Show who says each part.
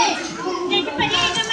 Speaker 1: Dahil sa.